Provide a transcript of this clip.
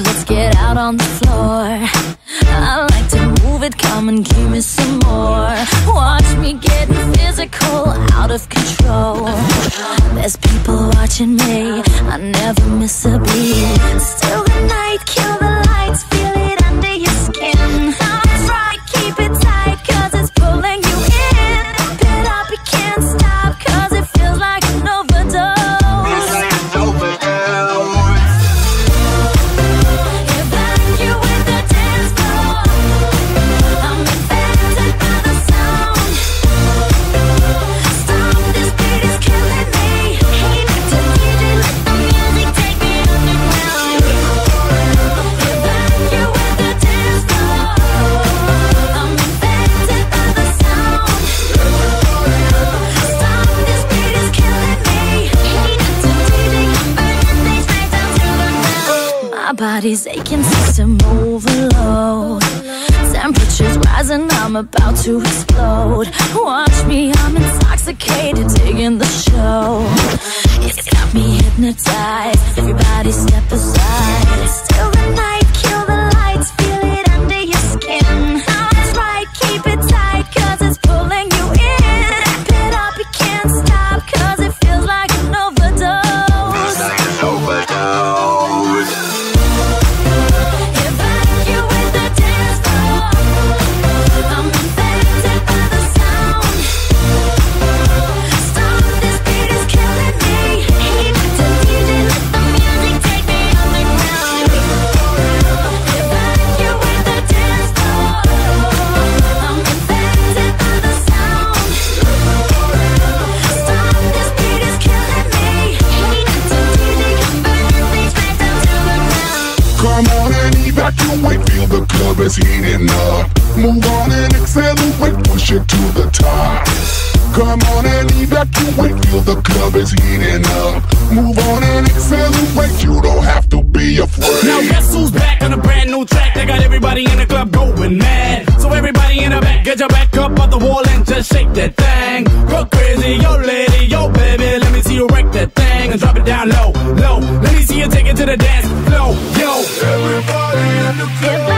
out on the floor. I like to move it, come and give me some more. Watch me getting physical, out of control. There's people watching me, My body's aching, system overload. Temperatures rising, I'm about to explode. Watch me, I'm intoxicated, digging the show. It's got me hypnotized. Everybody step aside. Come on and evacuate, feel the club is heating up. Move on and accelerate, push it to the top. Come on and evacuate, feel the club is heating up. Move on and accelerate, you don't have to be afraid. Now guess who's back on a brand new track They got everybody in the club going mad. So everybody in the back, get your back up off the wall and just shake that thing. Go crazy, yo lady, yo baby, let me see you wreck that thing and drop it down low, low. Let me see you take it to the dance floor, yo.